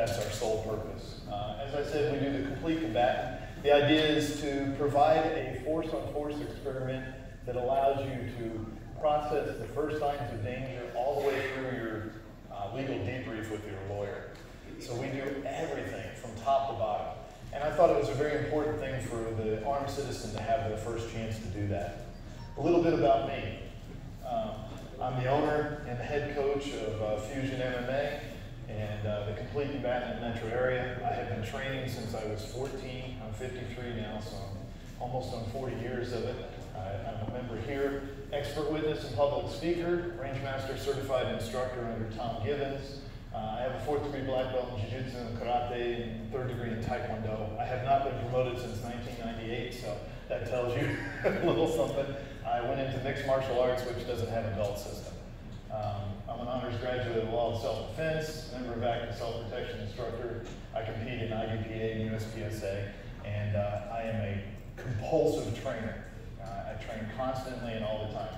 That's our sole purpose. Uh, as I said, we do the complete combatant. The idea is to provide a force-on-force experiment that allows you to process the first signs of danger all the way through your uh, legal debrief with your lawyer. So we do everything from top to bottom. And I thought it was a very important thing for the armed citizen to have their first chance to do that. A little bit about me. Um, I'm the owner and the head coach of uh, Fusion MMA the complete combatant metro area. I have been training since I was 14. I'm 53 now, so I'm almost on 40 years of it. I, I'm a member here, expert witness and public speaker, Rangemaster certified instructor under Tom Givens. Uh, I have a fourth degree black belt in Jiu-Jitsu and Karate and third degree in Taekwondo. I have not been promoted since 1998, so that tells you a little something. I went into mixed martial arts, which doesn't have a belt system. Um, I'm honors graduate of law of self-defense, member of active self-protection instructor. I compete in IDPA and USPSA, and uh, I am a compulsive trainer. Uh, I train constantly and all the time.